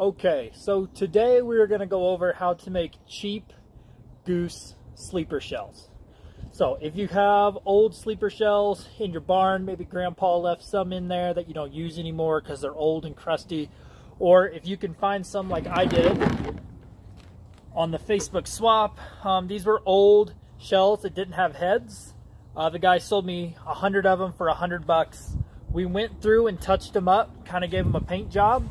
Okay, so today we're going to go over how to make cheap goose sleeper shells. So if you have old sleeper shells in your barn, maybe grandpa left some in there that you don't use anymore because they're old and crusty, or if you can find some like I did on the Facebook swap, um, these were old shells that didn't have heads. Uh, the guy sold me a hundred of them for a hundred bucks. We went through and touched them up, kind of gave them a paint job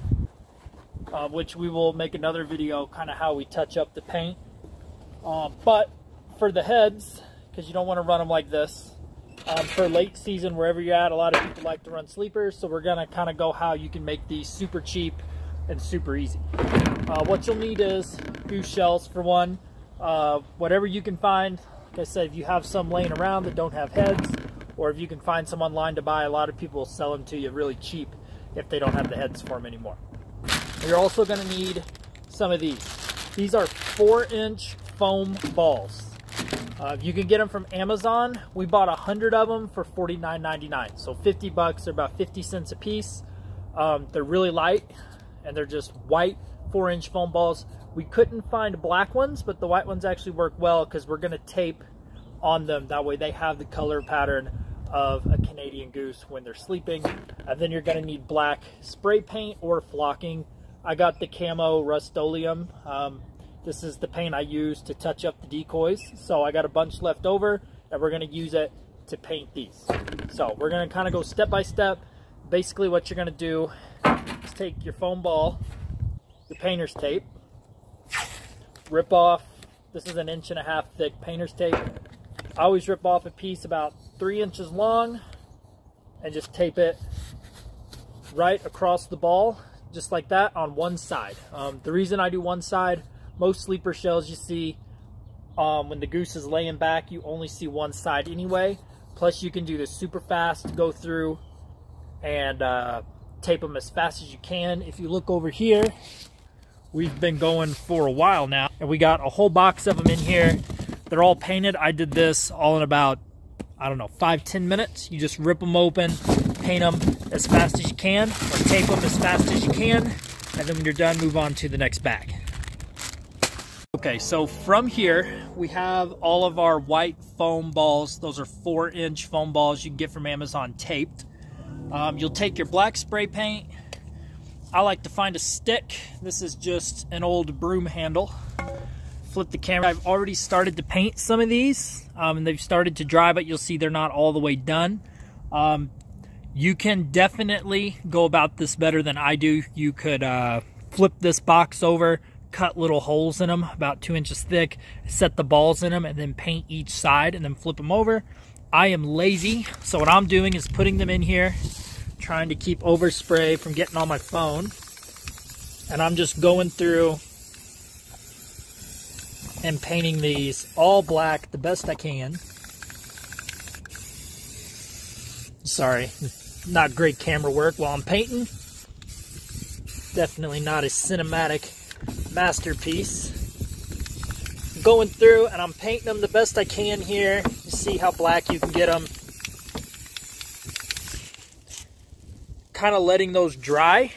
uh, which we will make another video kind of how we touch up the paint. Um, but for the heads, because you don't want to run them like this, um, for late season, wherever you're at, a lot of people like to run sleepers, so we're going to kind of go how you can make these super cheap and super easy. Uh, what you'll need is goose shells for one, uh, whatever you can find. Like I said, if you have some laying around that don't have heads, or if you can find some online to buy, a lot of people will sell them to you really cheap if they don't have the heads for them anymore. You're also going to need some of these. These are four inch foam balls. Uh, you can get them from Amazon. We bought a hundred of them for $49.99. So 50 bucks, they're about 50 cents a piece. Um, they're really light and they're just white four inch foam balls. We couldn't find black ones, but the white ones actually work well because we're gonna tape on them. That way they have the color pattern of a Canadian goose when they're sleeping. And then you're gonna need black spray paint or flocking I got the camo Rust-Oleum. Um, this is the paint I use to touch up the decoys. So I got a bunch left over and we're gonna use it to paint these. So we're gonna kind of go step by step. Basically what you're gonna do is take your foam ball, your painter's tape, rip off, this is an inch and a half thick painter's tape. I always rip off a piece about three inches long and just tape it right across the ball just like that on one side. Um, the reason I do one side, most sleeper shells you see um, when the goose is laying back, you only see one side anyway. Plus you can do this super fast, go through and uh, tape them as fast as you can. If you look over here, we've been going for a while now and we got a whole box of them in here. They're all painted. I did this all in about, I don't know, five ten minutes. You just rip them open, paint them as fast as you can, or tape them as fast as you can, and then when you're done, move on to the next bag. Okay, so from here, we have all of our white foam balls. Those are four inch foam balls you can get from Amazon taped. Um, you'll take your black spray paint. I like to find a stick. This is just an old broom handle. Flip the camera. I've already started to paint some of these, um, and they've started to dry, but you'll see they're not all the way done. Um, you can definitely go about this better than I do. You could uh, flip this box over, cut little holes in them about two inches thick, set the balls in them, and then paint each side and then flip them over. I am lazy, so what I'm doing is putting them in here, trying to keep overspray from getting on my phone. And I'm just going through and painting these all black the best I can. Sorry, not great camera work while I'm painting. Definitely not a cinematic masterpiece. Going through and I'm painting them the best I can here. You see how black you can get them. Kind of letting those dry.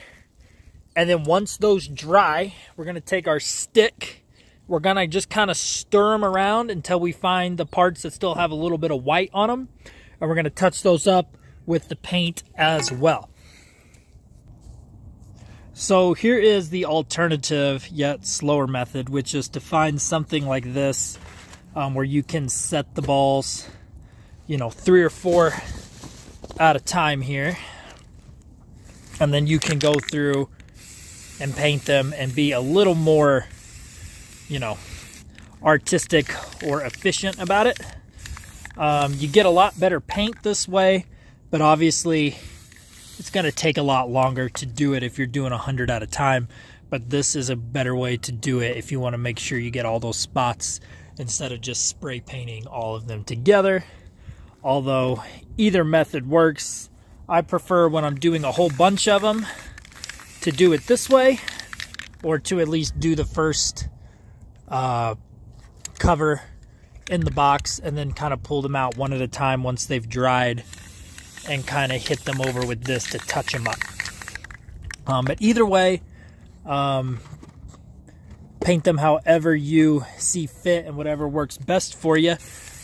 And then once those dry, we're going to take our stick. We're going to just kind of stir them around until we find the parts that still have a little bit of white on them. And we're going to touch those up with the paint as well. So here is the alternative yet slower method, which is to find something like this um, where you can set the balls, you know, three or four at a time here. And then you can go through and paint them and be a little more, you know, artistic or efficient about it. Um, you get a lot better paint this way but obviously, it's going to take a lot longer to do it if you're doing 100 at a time. But this is a better way to do it if you want to make sure you get all those spots instead of just spray painting all of them together. Although either method works, I prefer when I'm doing a whole bunch of them to do it this way or to at least do the first uh, cover in the box and then kind of pull them out one at a time once they've dried and kind of hit them over with this to touch them up. Um, but either way, Um, paint them however you see fit and whatever works best for you.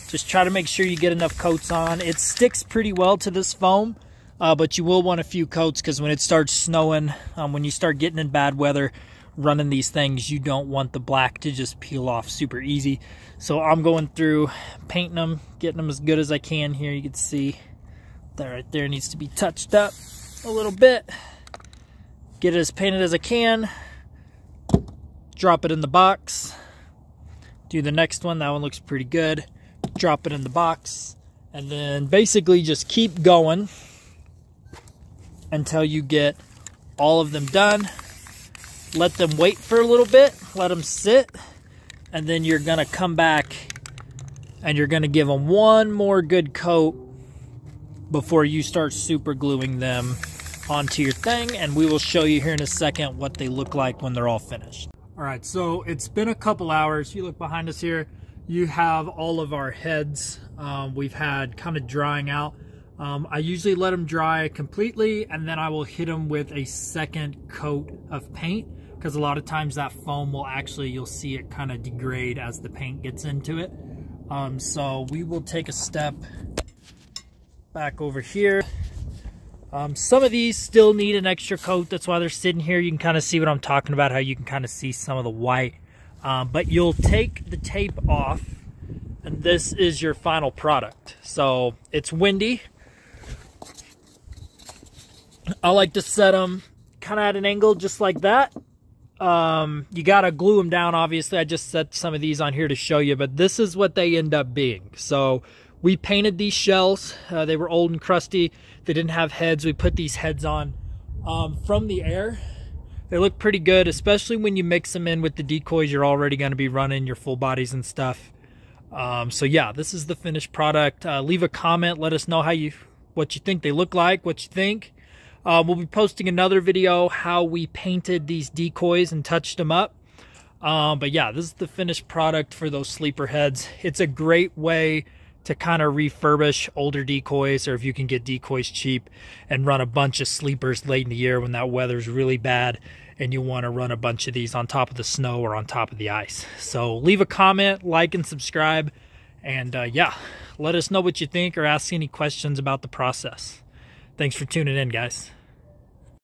Just try to make sure you get enough coats on. It sticks pretty well to this foam, uh, but you will want a few coats because when it starts snowing, um, when you start getting in bad weather, running these things, you don't want the black to just peel off super easy. So I'm going through painting them, getting them as good as I can here. You can see that right there needs to be touched up a little bit. Get it as painted as I can. Drop it in the box. Do the next one. That one looks pretty good drop it in the box, and then basically just keep going until you get all of them done. Let them wait for a little bit, let them sit, and then you're gonna come back and you're gonna give them one more good coat before you start super gluing them onto your thing and we will show you here in a second what they look like when they're all finished. All right, so it's been a couple hours. You look behind us here, you have all of our heads um, we've had kind of drying out. Um, I usually let them dry completely and then I will hit them with a second coat of paint because a lot of times that foam will actually, you'll see it kind of degrade as the paint gets into it. Um, so we will take a step back over here. Um, some of these still need an extra coat. That's why they're sitting here. You can kind of see what I'm talking about, how you can kind of see some of the white um, but you'll take the tape off and this is your final product. So it's windy. I like to set them kind of at an angle just like that. Um, you got to glue them down, obviously. I just set some of these on here to show you, but this is what they end up being. So we painted these shells. Uh, they were old and crusty. They didn't have heads. We put these heads on um, from the air. They look pretty good, especially when you mix them in with the decoys you're already going to be running, your full bodies and stuff. Um, so yeah, this is the finished product. Uh, leave a comment. Let us know how you, what you think they look like, what you think. Uh, we'll be posting another video how we painted these decoys and touched them up. Um, but yeah, this is the finished product for those sleeper heads. It's a great way to kind of refurbish older decoys or if you can get decoys cheap and run a bunch of sleepers late in the year when that weather's really bad and you want to run a bunch of these on top of the snow or on top of the ice. So leave a comment, like, and subscribe. And uh, yeah, let us know what you think or ask any questions about the process. Thanks for tuning in, guys.